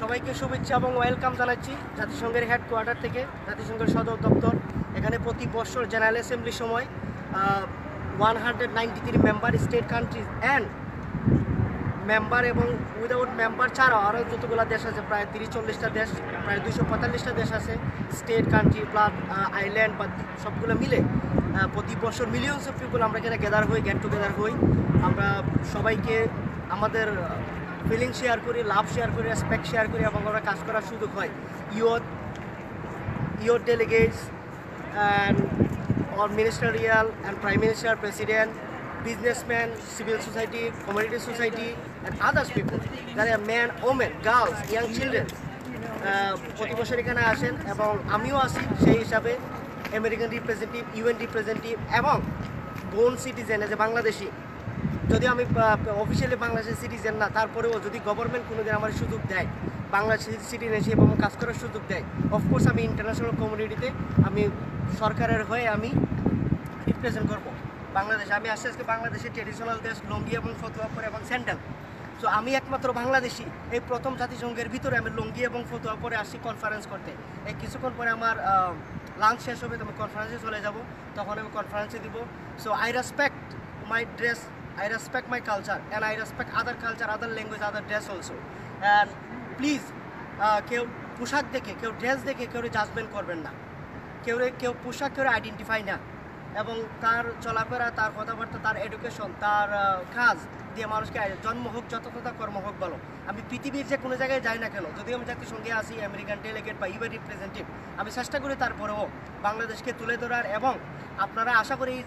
সবাইকে শুভেচ্ছা এবং ওয়েলকাম জানাচ্ছি জাতিসংঘের হেডকোয়ার্টার থেকে, জাতিসংঘের সদর দপ্তর। এখানে প্রতি বছর জেনারেল অ্যাসেম্বলির সময় one hundred ninety three member state countries and member এবং উইদাউট মেম্বার ছাড়াও আরও যতগুলো দেশ আছে, প্রায় তিরিশ চল্লিশটা দেশ, প্রায় দুশো পঁয়তাল্লিশটা দেশ আছে স্টেট কান্ট্রি প্লাস আইল্যান্ড বা সবগুলো মিলে প্রতি বছর মিলিয়নস অফ পিপল আমরা এখানে গেদার হই গেট টুগেদার হই। আমরা সবাইকে আমাদের ফিলিং শেয়ার করি লাভ শেয়ার করি স্পেক শেয়ার করি এবং আমরা কাজ করার সুযোগ হয়। ইয়ত ইয়ত delegates and or ministerial and prime minister president businessman civil society community society and others people যারা man women girls young children প্রতি বছর এখানে আসেন এবং আমিও আসি সেই হিসাবে। আমেরিকান রিপ্রেজেন্টেটিভ ইউএন রিপ্রেজেন্টেটিভ এবং বোন সিটিজেন এজ এ বাংলাদেশি। যদি আমি অফিসিয়ালি বাংলাদেশের সিটিজেন না, তারপরেও যদি গভর্নমেন্ট কোনোদিন আমার সুযোগ দেয়, বাংলাদেশের সিটিজেনশিপ এবং কাজ করার সুযোগ দেয় অফকোর্স আমি ইন্টারন্যাশনাল কমিউনিটিতে আমি সরকারের হয়ে আমি রিপ্রেজেন্ট করব। বাংলাদেশ, আমি আস্তে আজকে বাংলাদেশের ট্রেডিশনাল ড্রেস লঙ্গি এবং ফতুয়া পরে এবং স্যান্ডেল সো আমি একমাত্র বাংলাদেশি, এই প্রথম জাতিসংঘের ভিতরে আমি লুঙ্গি এবং ফতুয়া পরে আসছি কনফারেন্স করতে। এই কিছুক্ষণ পরে আমার লাঞ্চ শেষ হবে তো আমি কনফারেন্সে চলে যাব, তখন আমি কনফারেন্সে দিব। So I respect my dress I respect my culture and I respect other culture other language other dress also and please কেউ পোশাক দেখে, কেউ ড্রেস দেখে কেউ জাজমেন্ট করবেন না। কেউ কেউ পোশাক কেউ আইডেন্টিফাই না। এবং তার চলাফেরা, তার কথাবার্তা, তার এডুকেশন তার কাজ দিয়ে মানুষকে জন্ম হোক যতটা কর্ম হোক বলো। আমি পৃথিবীর যে কোনো জায়গায় যাই না কেন, যদি আমি জাতিসংঘে আসি আমেরিকান ডেলিগেট বা ইউএন রিপ্রেজেন্টেটিভ আমি চেষ্টা করি তারপরেও বাংলাদেশকে তুলে ধরার এবং আপনারা আশা করি এই